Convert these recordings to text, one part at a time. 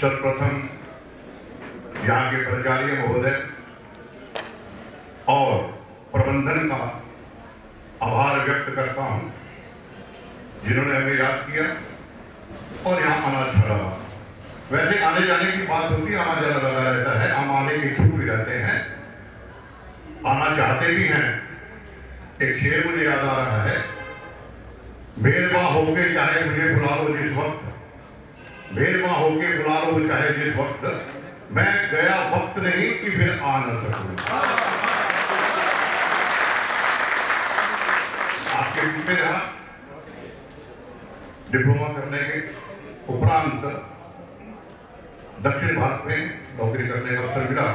सर्वप्रथम यहाँ के प्राचार्य महोदय और प्रबंधन का आभार व्यक्त करता हूँ, जिन्होंने हमें याद किया और यहाँ आना लगा वैसे आने जाने की बात होती है, आना जाना लगा रहता है, हम आने के इच्छुक भी रहते हैं। आना चाहते भी हैं। एक शेर मुझे याद आ रहा है मेहरबा होके चाहे मुझे बुला लो जिस वक्त। मेहरबा होके बुला लो चाहे जिस वक्त। मैं गया वक्त नहीं कि फिर आ न सकूँ। आपके बीच में रहा डिप्लोमा करने के उपरांत दक्षिण भारत में नौकरी करने का अवसर मिला।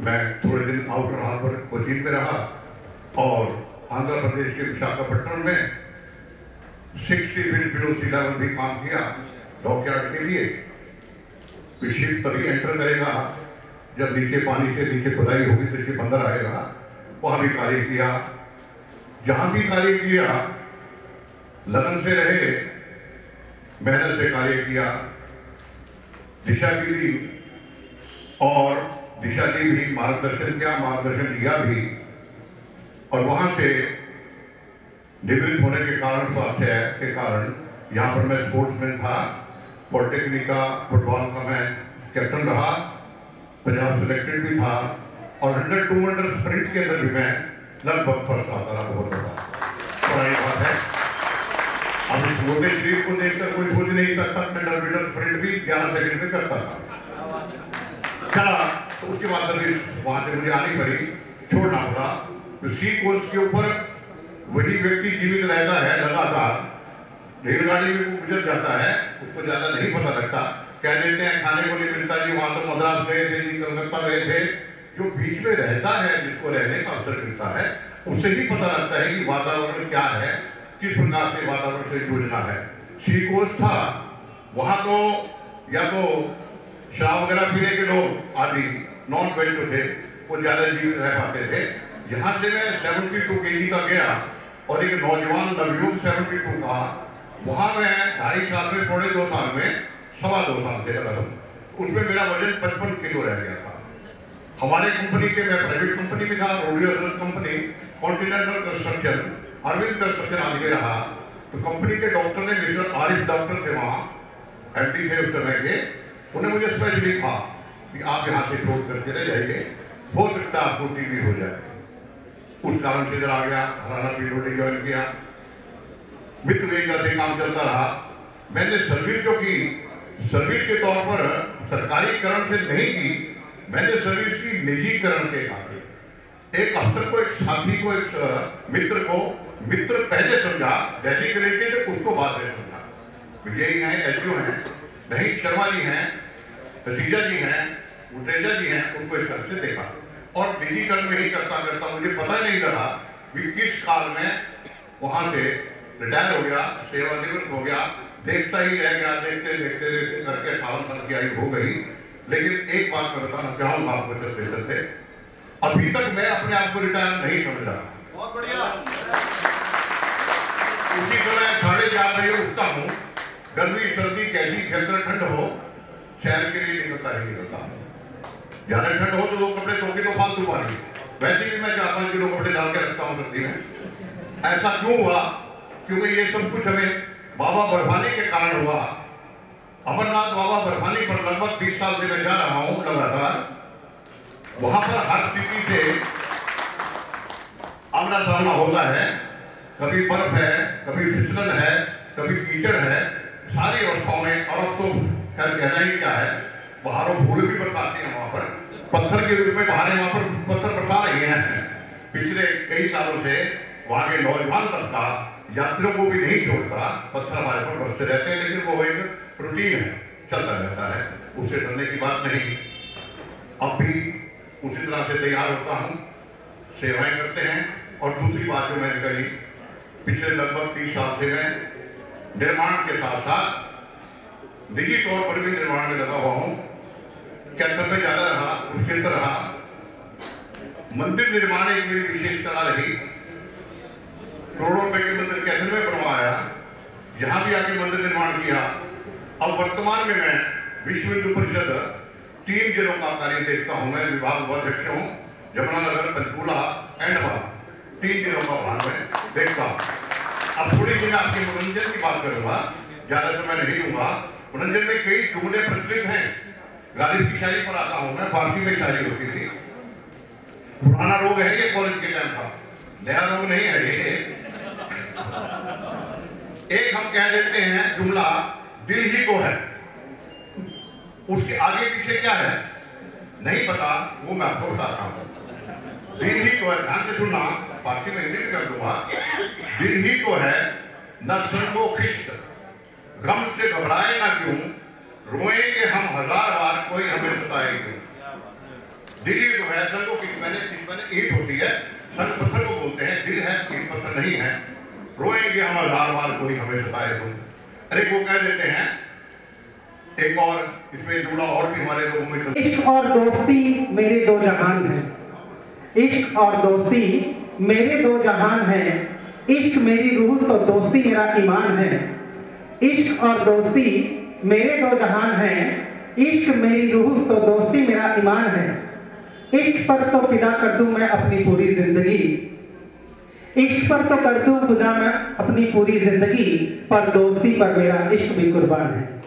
मैं थोड़े दिन आउटर हार्बर कोचिन में रहा। और आंध्र प्रदेश के विशाखापट्टनम में sixty feet below sea level भी काम किया। डॉकयार्ड के लिए शिप तभी एंटर करेगा। जब नीचे पानी से नीचे खुदाई होगी तो अंदर आएगा। वहाँ भी कार्य किया। जहाँ भी कार्य किया, लगन से रहे, मेहनत से कार्य किया। दिशा भी ली और दिशा की भी मार्गदर्शन किया, मार्गदर्शन लिया भी। और वहाँ से निवृत्त होने के कारण स्वास्थ्य के कारण, यहाँ पर मैं स्पोर्ट्समैन था। पॉलिटेक्निक का फुटबॉल का मैं कैप्टन रहा, पंजाब सिलेक्टेड भी था, और हंड्रेड टू हंड्रेड स्प्रिंट के अंदर भी मैं लगभग फ़र्स्ट आता रहा, बहुत बड़ा। बड़ी बात है। अब इस मोटे शरीर को देखकर कोई सोच नहीं सकता हंड्रेड मीटर स्प्रिंट भी ग्यारह सेकंड में करता था। चला तो उसके बाद सर्विस वहाँ से मुझे आनी पड़ी, छोड़ना पड़ा तो सी कोर्स के ऊपर वही व्यक्ति जीवित रहता है, लगातार रेलगाड़ी में गुजर जाता है, उसको ज़्यादा नहीं पता लगता। कह देते हैं, खाने को नहीं मिलता जी, वहाँ तो मद्रास गए थे जी, कलकत्ता गए थे। जो बीच में रहता है, जिसको रहने का अवसर मिलता है, उससे ही पता लगता है कि वातावरण क्या है, किस प्रकार से वातावरण से जूझना है। कोर्स था, वहाँ तो या तो शराब वगैरह पीने के लोग, आदि नॉन वेज जो थे, वो ज़्यादा जीवित रह पाते थे। यहाँ से मैं सेवेंटी टू के का गया, और एक नौजवान नवयुग सेवेंटी टू का वहाँ मैं ढाई साल में, पौने दो साल में, सवा दो साल से लगा उसमें मेरा वज़न पचपन किलो रह गया था। हमारे कंपनी के, मैं प्राइवेट कंपनी में था Rodeo company Continental construction Arvind construction आदि में रहा। तो कंपनी के डॉक्टर ने मिस्टर आरिफ डॉक्टर थे वहाँ एमडी थे उस समय के उन्हें मुझे स्पेशली कहा कि आप यहाँ से छोड़ कर चले जाइए, हो सकता है आपको टीवी हो जाए। उस कारण से इधर आ गया हराना पीडोडी ज्वाइन किया। मित्र वेगा से काम चलता रहा। मैंने सर्विस जो की सर्विस के तौर पर सरकारीकरण से नहीं की, मैंने सर्विस की निजीकरण के खाते एक अफसर को, एक साथी को, एक मित्र को, मित्र पहले समझा डेडिकेटेड उसको बाद में समझा। विजय हैं एच हैं, नहीं, शर्मा जी हैं, रसीजा जी हैं उटेजा जी हैं, उनको इस तरह से देखा। और निजीकरण में ही करता करता मुझे पता ही नहीं लगा कि किस काल में वहाँ से रिटायर हो गया सेवानिवृत्त हो गया देखता ही रह गया देखते देखते देखते करके अठारह साल की आयु हो गई। लेकिन एक बात मैं बताना चाहूँगा आपको चलते चलते अभी तक मैं अपने आप को रिटायर नहीं समझ रहा। बहुत बढ़िया। उसी समय साढ़े चार बजे उठता हूँ गर्मी सर्दी कैसी भयंकर ठंड हो शहर के लिए निकलता ही निकलता हूँ। ज़्यादा ठंड हो तो दो कपड़े दो किलो फालतू पानी वैसे भी मैं चार पाँच किलो कपड़े डाल के रखता हूँ सर्दी में। ऐसा क्यों हुआ? क्योंकि ये सब कुछ हमें बाबा बर्फानी के कारण हुआ। अमरनाथ बाबा बर्फानी पर लगभग बीस साल से मैं जा रहा हूँ लगातार। वहाँ पर हर स्थिति से आमना सामना होता है। कभी बर्फ़ है, कभी फिसलन है, कभी कीचड़ है। सारी अवस्थाओं में और अब तो खैर कहना ही क्या है, बाहरों फूल भी बरसाती है वहाँ पर। पत्थर के रूप में बाहर वहाँ पर पत्थर बरसा रहे हैं। पिछले कई सालों से वहाँ के नौजवान तबका यात्रियों को भी नहीं छोड़ता, पत्थर हमारे पर बरसते रहते हैं, लेकिन वो एक रूटीन है, चलता रहता है, उससे डरने की बात नहीं। अब भी उसी तरह से तैयार होता हूँ, सेवाएँ करते हैं, और दूसरी बात जो मैंने कही, पिछले लगभग तीस साल से मैं निर्माण के साथ साथ निजी तौर पर भी निर्माण में लगा हुआ हूँ। कैंसर में ज़्यादा रहा तो रहा। मंदिर निर्माण एक मेरी विशेष कला रही करोड़ों रुपए के मंदिर कैथल में बनवाया यहाँ भी आके मंदिर निर्माण किया। अब वर्तमान में मैं विश्व हिंदू परिषद तीन जिलों का कार्य देखता हूँ। मैं विभाग उपाध्यक्ष हूँ, यमुनानगर, पंचकूला एंड तीन जिलों का भाग में देखता हूँ। अब थोड़ी मैं आपके मनोरंजन की बात करूँगा। ज़्यादा समय नहीं लूँगा मनोरंजन में कई जुमले प्रचलित हैं। गालिब की शायरी पर आता हूँ मैं, फारसी में शायरी होती थी। पुराना रोग है ये कॉलेज के टाइम का। नया रोग नहीं है ये। एक हम कह देते हैं, जुमला, दिल ही को है। उसके आगे पीछे क्या है? नहीं पता, वो मैं आपको बताता हूँ। दिल ही को है, ध्यान से सुनना फारसी में हिंदी कर दूँगा। दिल ही को है, न संगो खिस्त। गम से घबराए ना क्यों? रोएँगे हम हज़ार बार कोई हमें सताए क्यों? दिल ही जो है, संगो किस मैंने किस मैंने ईट होती है? संग पत्थर को बोलते हैं, दिल है, ईट पत्थर नहीं है। रोएँगे हम हज़ार बार कोई हमें सताए तुम अरे वो कह देते हैं, एक और, इसमें जुड़ा और भी हमारे लोगों में इश्क और दोस्ती मेरे दो जहान हैं। इश्क और दोस्ती मेरे दो जहान हैं। इश्क मेरी रूह तो दोस्ती मेरा ईमान है। इश्क और दोस्ती मेरे दो जहान हैं। इश्क मेरी रूह तो दोस्ती मेरा ईमान है। इश्क पर तो फिदा कर दूँ मैं अपनी पूरी ज़िंदगी। पर तो कर दूँ खुदा मैं, अपनी पूरी ज़िंदगी, पर दोस्ती पर मेरा इश्क भी कुर्बान है।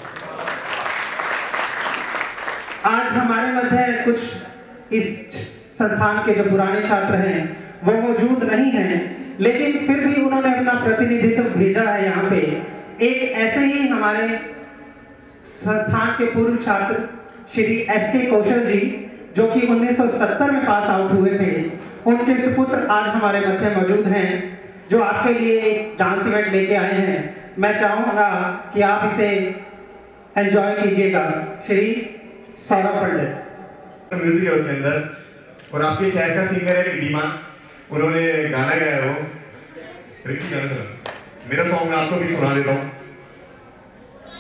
आज हमारे मध्य कुछ इस संस्थान के जो पुराने छात्र हैं, वो मौजूद नहीं हैं, लेकिन फिर भी उन्होंने अपना प्रतिनिधित्व भेजा है यहाँ पे। एक ऐसे ही हमारे संस्थान के पूर्व छात्र, श्री एस के कौशल जी, जो कि 1970 में पास आउट हुए थे उनके सुपुत्र आज हमारे मध्य मौजूद हैं, जो आपके लिए डांस इवेंट लेके आए हैं। मैं चाहूँगा कि आप इसे एंजॉय कीजिएगा। श्री सौरभ पंडित। म्यूज़िक है उसके अंदर और आपके शहर का सिंगर है रिडीमा उन्होंने गाना गाया वो। मेरा सॉन्ग मैं आपको भी सुना देता हूँ।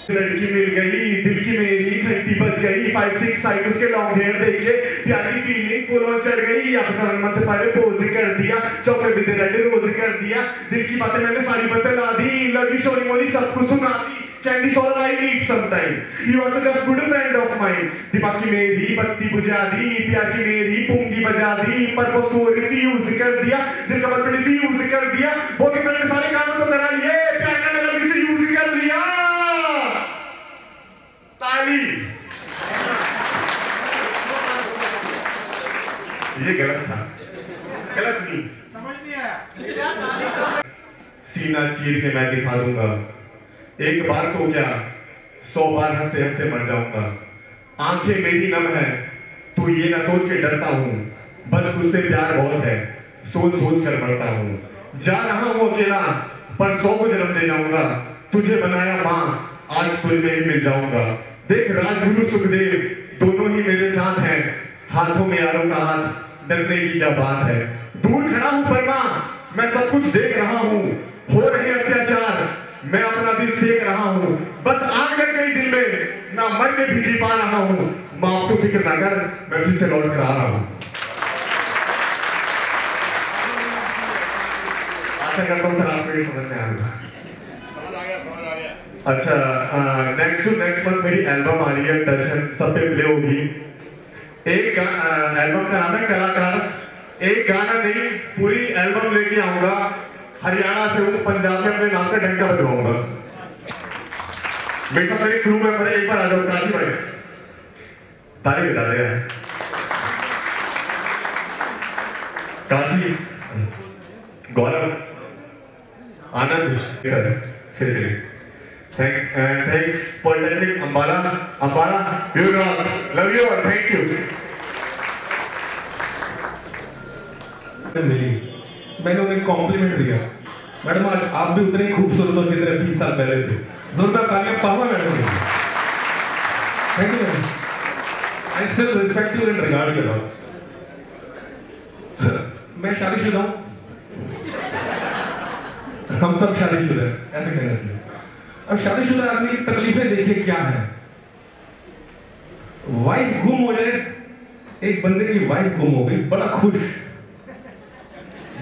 लड़की मिल गई, दिल की मेरी घंटी बज गई फाइव सिक्स साइड उसके लॉन्ग हेयर देख। प्यारी फीलिंग फुल ऑन चढ़ गई अफसर मत पहले पोज कर दिया चौके विद रेड रोज कर दिया। दिल की बातें मैंने सारी बतला दी लगी शोरी मोरी सब कुछ सुना दी। Candy all I need sometime you are तो just good friend of mine दिमाग की मेरी बत्ती बुझा दी, प्यार की मेरी पुंगी बजा दी पर्पस को रिफ्यूज कर दिया, दिल का बल रिफ्यूज कर दिया। वो के मैंने सारे काम तो करा लिए प्यार का मेरा मिसयूज कर लिया ताली ये गलत था। गलत नहीं। समझ नहीं आया। सीना चीर के मैं दिखा दूँगा। एक बार तो क्या सौ बार हँसते हँसते मर जाऊँगा। आँखें मेरी नम है तू ये ना सोच के डरता हूँ। बस उससे प्यार बहुत है सोच सोच कर मरता हूँ। जा रहा हूँ अकेला पर सौ को जन्म दे जाऊँगा। तुझे बनाया माँ आज तुझे में मिल जाऊँगा। देख राजगुरु सुखदेव, दोनों ही मेरे साथ हैं। हाथों में यारों का हाथ, डरने की क्या बात है? दूर खड़ा हूँ, परमा। मैं सब कुछ देख रहा हूँ। हो रहे अत्याचार, मैं अपना दिल सेक रहा हूँ। बस आग लग गई दिल में, ना मन में भी जी पा रहा हूँ। माँ तो फ़िक्र ना कर, मैं फिर से लौट कर आ रहा हूँ। आशा करता हूँ सर, आपको ये समझ में आएगा समझ आ गया समझ आ गया अच्छा नेक्स्ट टू नेक्स्ट मंथ मेरी एल्बम आ रही है, दर्शन, सब पे प्ले होगी। एक एल्बम का नाम है कलाकार। एक गाना नहीं, पूरी एल्बम लेके आऊँगा। हरियाणा से हूँ, पंजाब में अपने नाम का डंका बजवाऊँगा। बेटा मेरे क्रू मेंबर एक बार आ जाओ, काशी भाई ताली बजा देगा काशी, गौरव, आनंद चलिए चलिए Thanks, uh, thanks Polytechnic Ambala. Ambala, you rock. Love you all. Thank you. मैंने उन्हें कॉम्प्लीमेंट दिया मैडम आज आप भी उतने खूबसूरत हो जितने बीस साल पहले थे जोरदार तालियाँ पावा madam thank you madam I still respect you and regard you lot मैं शादीशुदा हूँ हम सब शादीशुदा हैं ऐसे कहना चाहिए अब शादीशुदा आदमी की तकलीफें देखिए क्या है। वाइफ गुम हो जाए, एक बंदे की वाइफ गुम हो गई, बड़ा खुश।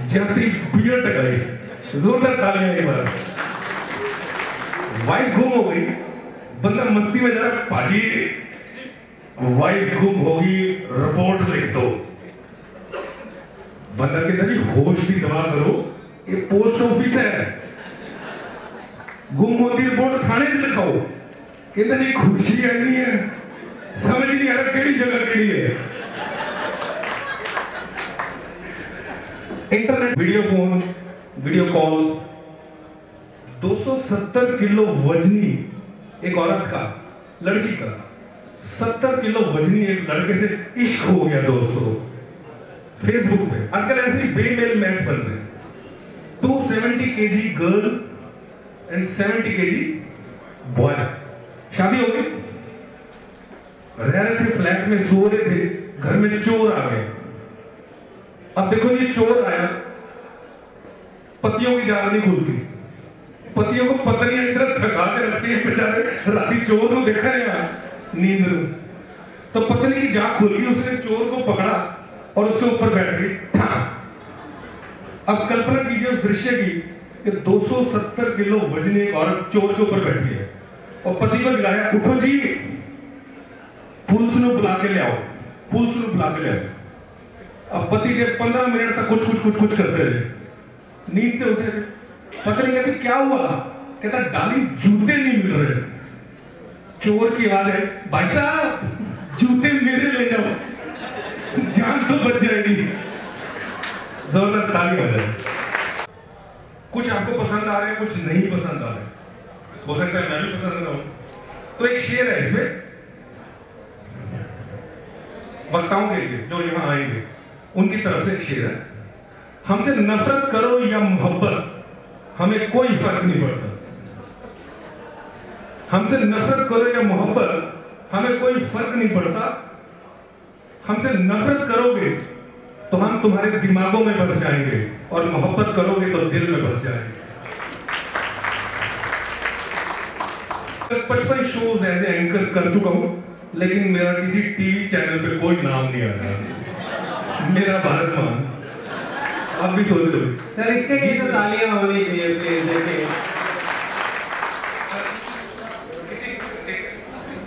जात्री बियड तक आई जोरदार तालियाँ एक बार। वाइफ गुम हो गई, बंदा मस्ती में जा रहा है पाजी वाइफ गुम होगी रिपोर्ट लिख दो। बंदा कहता जी, होश की दवा करो, ये पोस्ट ऑफ़िस है। गुम रिपोर्ट थाने च लिखाओ जी खुशी है समझ ही। नहीं आ रहा केड़ी जगह केड़ी है। Internet, video phone, video call 270 kilo वजनी एक औरत का, लड़की का 70 किलो वजनी एक लड़के से इश्क हो गया दोस्तों। फेसबुक पे, आजकल ऐसे बेमेल मैच बन रहे हैं। Two seventy girl and seventy K G boy शादी हो गई? रह रहे थे फ्लैट में, सो रहे थे, घर में चोर आ गए। अब देखो ये चोर आया, पतियों की जान नहीं खुलती पतियों को पत्नियाँ इतना थका के रखती है, बेचारे, राती चोर को देखा नहीं नींद तो पत्नी की जाग खुल उसने चोर को पकड़ा और उसके ऊपर बैठ गई अब कल्पना कीजिए उस दृश्य की कि 270 किलो वजनी एक औरत चोर के ऊपर बैठी है। और पति को जगाया उठो जी, पुलिस ने बुला के ले आओ, पुलिस ने बुला के ले आओ। अब पति देव पंद्रह मिनट तक कुछ कुछ कुछ कुछ करते रहे। नींद से उठे थे। पत्नी कहती क्या हुआ? कहता, डाली जूते नहीं मिल रहे। चोर की आवाज़ है, भाई साहब, जूते मेरे ले जाओ। जान तो बच जाएगी। ज़बरदस्त ताली हो जाए कुछ आपको पसंद आ रहे हैं, कुछ नहीं पसंद आ रहे हो। सकता है मैं भी पसंद ना हूँ। तो एक शेर है इसमें। वक्ताओं के लिए, जो यहाँ आएँगे, उनकी तरफ़ से शेर है। हमसे नफरत करो या मोहब्बत, हमें कोई फ़र्क नहीं पड़ता। हमसे नफरत करो या मोहब्बत, हमें कोई फ़र्क नहीं पड़ता। हमसे नफरत करोगे तो हम तुम्हारे दिमागों में बस जाएँगे और मोहब्बत करोगे तो दिल में बस जाएँगे पचपन शोज़ एज एंकर कर चुका हूँ लेकिन मेरा किसी टीवी चैनल पे कोई नाम नहीं आया मेरा भारत मान आप भी सोच लो सर इसके लिए तो तालियाँ होनी चाहिए प्लीज़ देखिए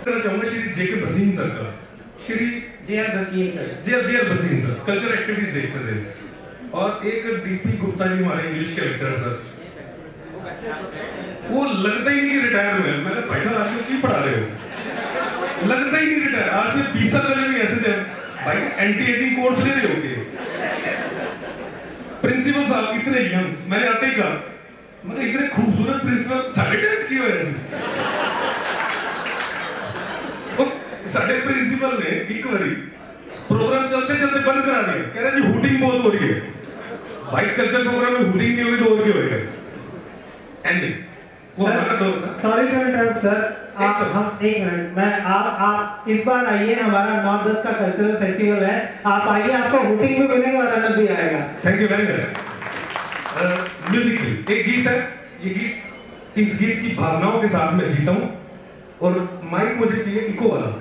चाहूँगा श्री जे के भसीन सर का Shri G R Wasim sir. J J R Bhasin sir culture activities देखते थे। और एक डीपी गुप्ता जी हमारे इंग्लिश के लेक्चरर सर। वो लगता ही नहीं कि रिटायर हुए हैं। मैं कहा, भाई साहब आप की पढ़ा रहे हो? लगता ही नहीं रिटायर आज से बीस साल पहले भी ऐसे थे। भाई एंटी एजिंग कोर्स ले रहे हो प्रिंसिपल साहब इतने यंग मैंने आते ही कहा मतलब इतने खूबसूरत प्रिंसिपल साढ़े टेंथ की हुए ਉਹ ਸਾਡੇ ਪ੍ਰਿੰਸੀਪਲ ਨੇ ਇੱਕ ਵਾਰੀ प्रोग्राम चलते चलते बंद करा दिया कह रहे जी हुटिंग बहुत हो रही है भाई कल्चर प्रोग्राम में हुटिंग नहीं हुई तो और क्या होएगा एंड वो हमारा दौर था सॉरी टू इंटरप्ट सर एक आप second. हम एक मिनट मैं आप आप इस बार आइए हमारा नौ दस का कल्चरल फेस्टिवल है आप आइए आपको हुटिंग भी मिलेगा और रनअप भी आएगा thank you very much music एक गीत है ये गीत इस गीत की भावनाओं के साथ मैं जीता हूं और माइक मुझे चाहिए इको वाला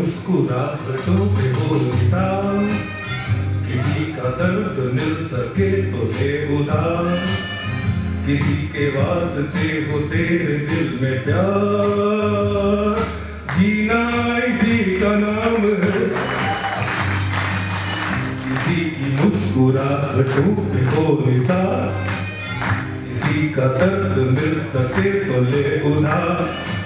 मुस्कुराहटों पे हो निशान किसी का दर्द मिल सके तो दे उधार किसी के वास्ते हो तेरे दिल में प्यार जीना इसी का नाम है किसी की मुस्कुराहटों पे हो निशान किसी का दर्द मिल सके तो ले उधार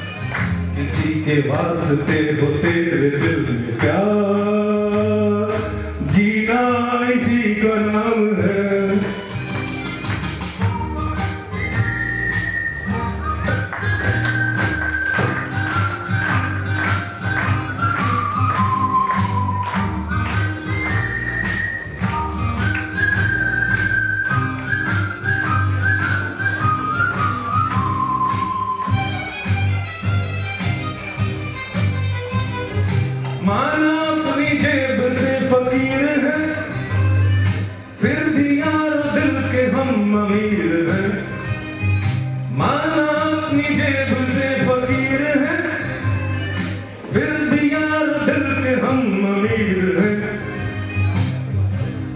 किसी के वास्ते हो तेरे दिल में प्यार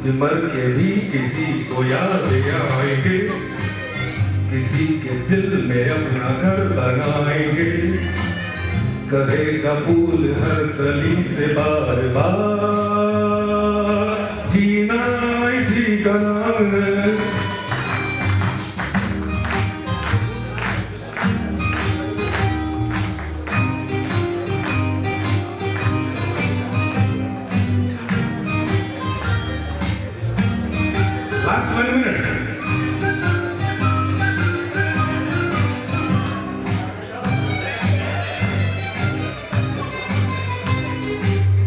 मर के भी किसी को याद आएँगे, किसी के दिल में अपना घर बनाएँगे। करेगा फूल हर कली से बार बार Last one minute.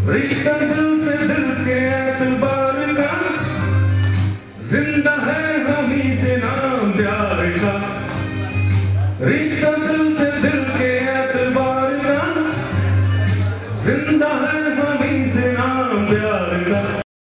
Richtung